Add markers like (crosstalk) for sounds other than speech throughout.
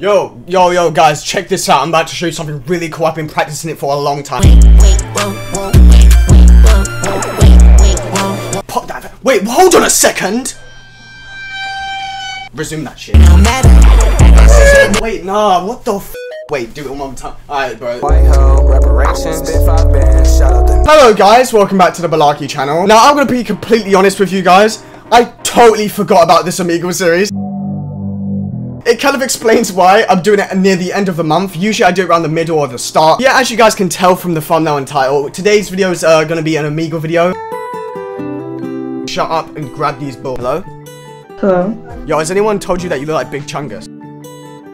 Yo, yo, yo, guys, check this out. I'm about to show you something really cool. I've been practicing it for a long time. Pop that. Wait, hold on a second. Resume that shit. Wait, nah, what the f? Wait, do it one more time. Alright, bro. Hello, guys. Welcome back to the Balarke channel. Now, I'm gonna be completely honest with you guys. I totally forgot about this Omegle series. It kind of explains why I'm doing it near the end of the month. Usually I do it around the middle or the start. Yeah, as you guys can tell from the thumbnail and title, today's video is uh, going to be an Omegle video. Shut up and grab these balls. Hello? Hello? Yo, has anyone told you that you look like Big Chungus?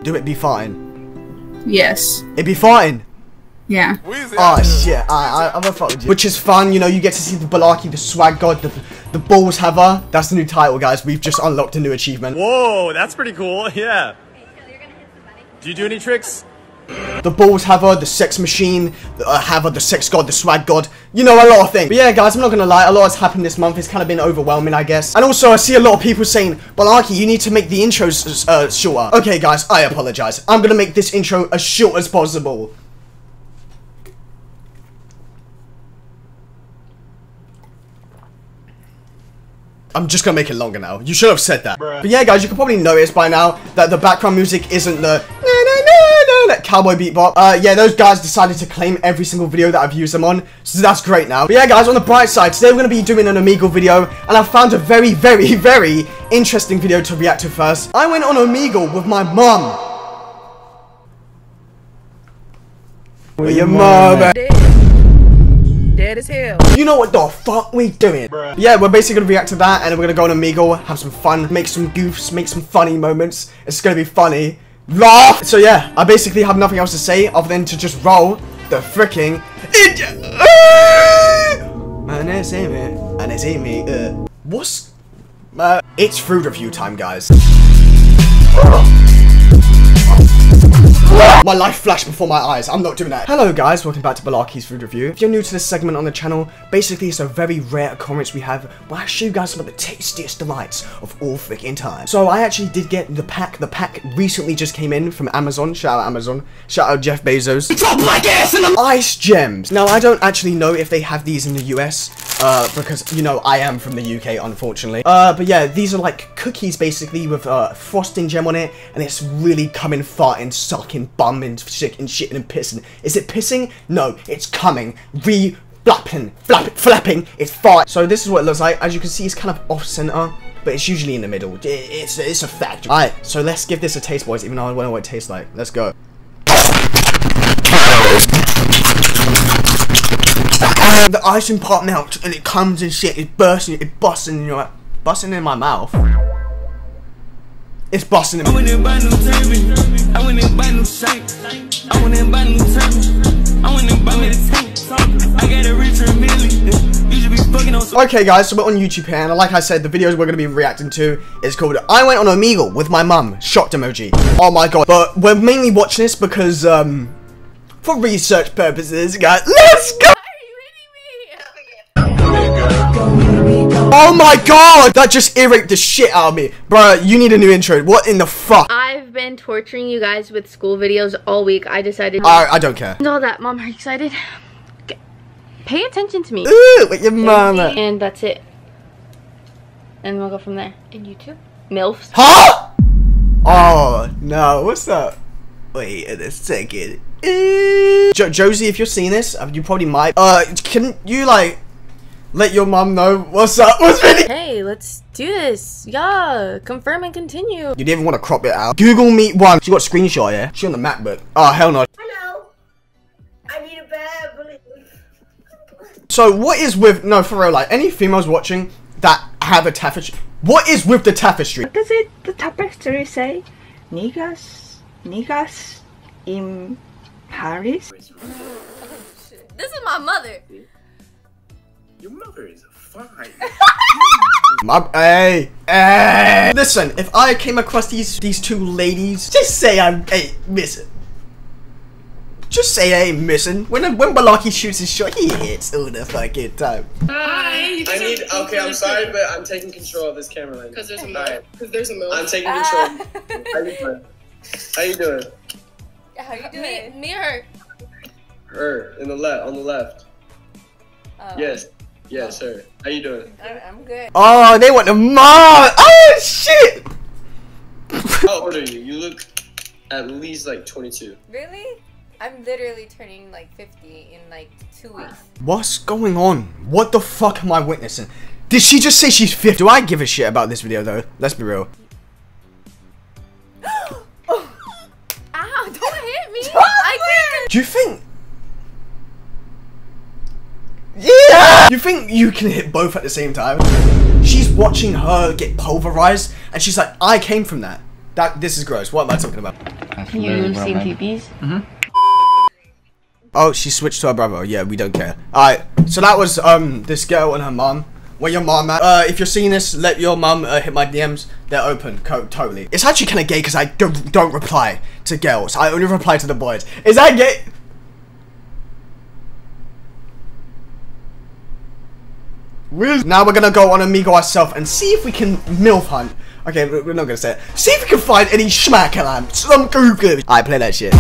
Do it be fine. Yes. It be fine. Yeah. Oh shit, I, I, I'm gonna fuck with you. Which is fun, you know, you get to see the Balarke, the swag god, the, the balls haver. That's the new title, guys. We've just unlocked a new achievement. Whoa, that's pretty cool. (laughs) Yeah. Do you do any tricks? The balls haver, the sex machine, the uh, haver, the sex god, the swag god. You know, a lot of things. But yeah, guys, I'm not gonna lie, a lot has happened this month. It's kind of been overwhelming, I guess. And also, I see a lot of people saying, Balarke, you need to make the intros uh, shorter. Okay, guys, I apologize. I'm gonna make this intro as short as possible. I'm just gonna make it longer now. You should have said that. Bruh. But yeah, guys, you can probably notice by now that the background music isn't the that cowboy beat bop. Uh, yeah, those guys decided to claim every single video that I've used them on, so that's great now. But yeah, guys, on the bright side, today we're gonna be doing an Omegle video, and I found a very, very, (laughs) very interesting video to react to first. I went on Omegle with my mum. With your mum. Dead as hell. You know what the fuck we doing? Bruh. Yeah, we're basically gonna react to that and we're gonna go on Omegle, have some fun, make some goofs, make some funny moments. It's gonna be funny. Laugh! So yeah, I basically have nothing else to say other than to just roll the freaking Man, it's me. And it's me. Uh, what's... Uh, it's food review time, guys. My life flashed before my eyes. I'm not doing that. Hello guys, welcome back to Balarke's Food Review. If you're new to this segment on the channel, basically it's a very rare occurrence we have where I show you guys some of the tastiest delights of all freaking time. So I actually did get the pack. The pack recently just came in from Amazon. Shout out Amazon. Shout out Jeff Bezos. Drop like ass in the Ice gems. Now I don't actually know if they have these in the US. Uh, because, you know, I am from the UK, unfortunately. Uh, but yeah, these are like cookies, basically, with uh, frosting gem on it, and it's really coming, far and sucking, bumming, shit, and shitting and pissing. Is it pissing? No, it's coming. Re flapping, flapping, flapping, it's fart. So this is what it looks like. As you can see, it's kind of off-center, but it's usually in the middle. It's, it's a fact. Alright, so let's give this a taste, boys, even though I don't know what it tastes like. Let's go. the icing part melts and it comes and shit. It's bursting. It's busting in your, busting in my mouth. It's busting in. I went and buy new turban. I went and buy new shirt. I went and buy turban. I went and buy me the tank. I got a richer million. Okay guys, so we're on YouTube here, and like I said, the videos we're going to be reacting to is called I Went on Omegle with my mum, shocked emoji. Oh my god. But we're mainly watching this because, um, for research purposes, guys, let's go! Oh my god! That just irritated the shit out of me. Bruh, you need a new intro. What in the fuck? I've been torturing you guys with school videos all week. I decided- I, I don't care. And all that. Mom, are you excited? Pay attention to me. Ooh, with your mama. And that's it. And we'll go from there. And you too? MILFs. Huh? Oh, no. What's up? Wait a second. Jo Josie, if you're seeing this, uh, you probably might. Uh, can you, like, let your mom know what's up? (laughs) What's really- Hey, let's do this. Yeah, confirm and continue. You didn't even want to crop it out. Google Meet 1. She got screenshot, yeah? She on the MacBook. Oh, ah, hell no. Hello. I need a bed, So, what is with- No, for real, like, any females watching that have a tapestry- What is with the tapestry? What does it, the tapestry say? Niggas, niggas in Paris? This is my mother. Your mother is fine. (laughs) My, hey, hey. Listen, if I came across these these two ladies, just say I'm hey missing. Just say I ain't missing. When when Balarke shoots his shot, he hits all the fucking time. Hi. I need. Okay, I'm sorry, but I'm taking control of this camera lens. Because there's a milk. Because there's a milk. I'm taking control. (laughs) How you doing? How you doing? Me, me or her? Her in the left, on the left. Oh. Yes, yes, sir. How you doing? I'm, I'm good. Oh, they want the mom. Oh shit. How old are you? You look at least like 22. Really? I'm literally turning like 50 in like two weeks. What's going on? What the fuck am I witnessing? Did she just say she's 50? Do I give a shit about this video though? Let's be real. (gasps) Oh. Ow, don't hit me! I can't. Do you think? Yeah! You think you can hit both at the same time? She's watching her get pulverized, and she's like, I came from that. That this is gross. What am I talking about? Can you seen peepees? Mm-hmm. Oh, she switched to her brother. Yeah, we don't care. Alright, so that was um this girl and her mom. Where your mom at? Uh, if you're seeing this, let your mom uh, hit my DMs. They're open, co totally. It's actually kind of gay because I don't don't reply to girls. I only reply to the boys. Is that gay? Now we're gonna go on Omegle ourselves and see if we can MILF hunt. Okay, we- we're not gonna say it. See if we can find any schmack alarm. Some Google. I play that shit.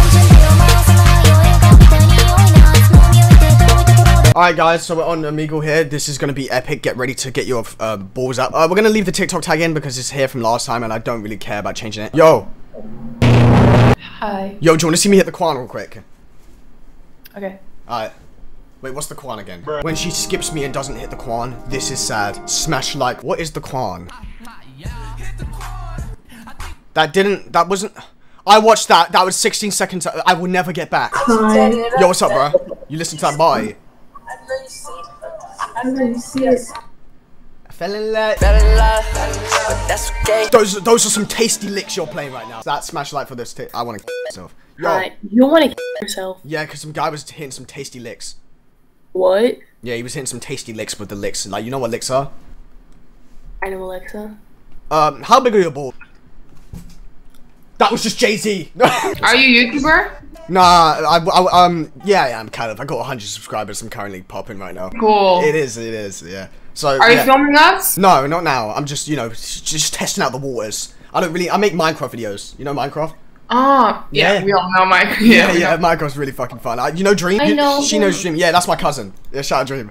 Alright guys, so we're on Omegle here. This is going to be epic. Get ready to get your uh, balls up. Uh, we're going to leave the TikTok tag in because it's here from last time and I don't really care about changing it. Yo. Hi. Yo, do you want to see me hit the Quan real quick? Okay. Alright. Wait, what's the Quan again? When she skips me and doesn't hit the Quan, this is sad. Smash like. What is the Quan? That didn't, that wasn't... I watched that. That was 16 seconds. I will never get back. Hi. Yo, what's up, bro? You listen to that body. I fell in love. Fell in love, but that's okay. Those, those are some tasty licks you're playing right now. That smash light for this. T I want to myself. Yo, Alright. You want to kill yourself? yeah, because some guy was hitting some tasty licks. What? Yeah, he was hitting some tasty licks with the licks. Like, you know what licks are? I know Alexa. Um, how big are your balls? That was just Jay Z. (laughs) Are you a YouTuber? nah, I, I, um, yeah, I am kind of. I got 100 subscribers. I'm currently popping right now. Cool. It is, it is, yeah. So, Are you filming us? No, not now. I'm just, you know, just testing out the waters. I don't really. I make Minecraft videos. You know Minecraft? Oh, yeah, Yeah. we all know Mike. (laughs) (laughs) Yeah, Yeah, we yeah. know. Minecraft's really fucking fun. I, you know Dream? I You- know She him. knows Dream. Yeah, that's my cousin. Yeah, shout out Dream.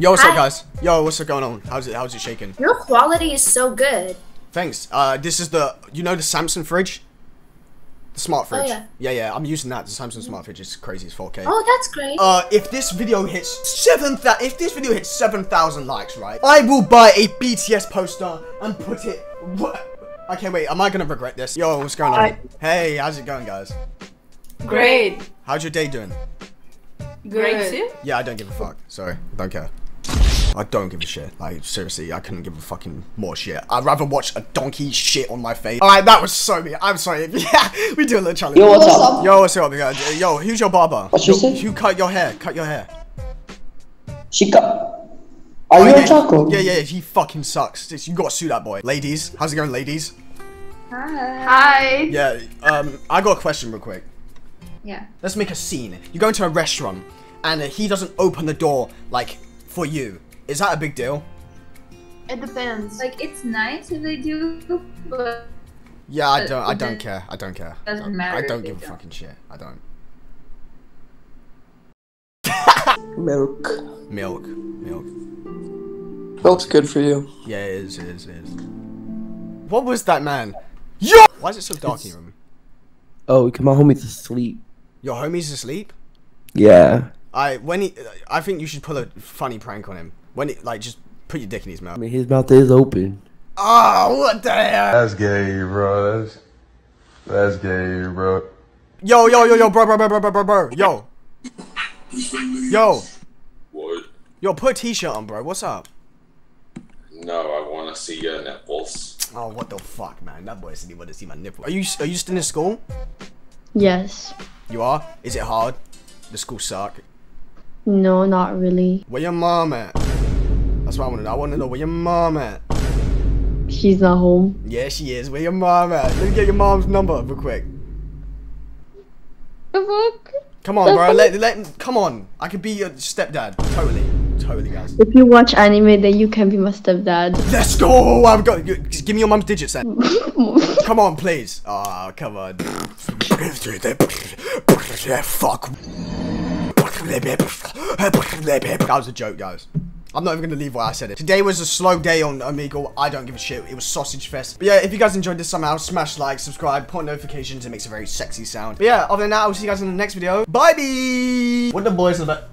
Yo, what's up, guys? Yo, what's up going on? How's it? How's it shaking? Your quality is so good. Thanks. Uh, this is the. You know the Samsung fridge? The smart fridge. yeah. Yeah, yeah. I'm using that. The Samsung smart fridge is crazy. It's 4K. Oh, that's great. Uh, if this video hits seven thou- if this video hits seven thousand likes, right, I will buy a BTS poster and put it. What? Okay, wait. Am I gonna regret this? Yo, what's going on? Hi. Hey, how's it going, guys? Great. How's your day doing? Great too. Yeah, I don't give a fuck. Sorry, don't care. I don't give a shit. Like, seriously, I couldn't give a fucking more shit. I'd rather watch a donkey shit on my face. Alright, that was so me. I'm sorry. (laughs) Yeah, we do a little challenge. Yo, what's up? Yo, what's up? guys? Yo, who's your barber? What you Yo, say? Who cut your hair? Cut your hair. She got. Are Oh, you yeah, a Chaco? Yeah, yeah, he fucking sucks. Just- You gotta sue that boy. Ladies, how's it going, ladies? Hi. Hi. Yeah, um, I got a question real quick. Yeah. Let's make a scene. You go into a restaurant, and he doesn't open the door, like, for you. Is that a big deal? It depends. Like it's nice if they do, but Yeah, I don't. I don't care. I don't care. doesn't I don't- matter I don't give a don't. fucking shit. I don't. Milk. Milk. Milk. Milk's good for you. Yeah, it is. It is. It is. What was that, man? Yo! Why is it so dark in your room? Oh, come on, homie's asleep. Your homie's asleep. Yeah. I when he, I think you should pull a funny prank on him. When he, like, just put your dick in his mouth. I mean, his mouth is open. Oh, what the hell? That's gay, bro. That's that's gay, bro. Yo, yo, yo, yo, bro, bro, bro, bro, bro, bro, bro. Yo. (laughs) Yo. What? Yo, put a t-shirt on, bro. What's up? No, I want to see your nipples. Oh, what the fuck, man? That boy said he wanted to see my nipple. Are you are you still in school? yes. You are? Is it hard? The school suck. No, not really. Where your mom at? That's what I want to know. I want to know where your mom at. She's not home. Yeah, she is. Where your mom at? Let me get your mom's number real quick. The fuck? Come on, bro. Let, let, come on. I could be your stepdad. Totally. Totally, guys. If you watch anime, then you can be my stepdad. Let's go! I've got. Just give me your mum's digits then. (laughs) come on, please. Oh, come on. Fuck. That was a joke, guys. I'm not even gonna leave why I said it. Today was a slow day on Omegle. I don't give a shit. It was sausage fest. But yeah, if you guys enjoyed this somehow, smash like, subscribe, put notifications. It makes a very sexy sound. But yeah, other than that, I'll see you guys in the next video. Bye, bye. What the boys about?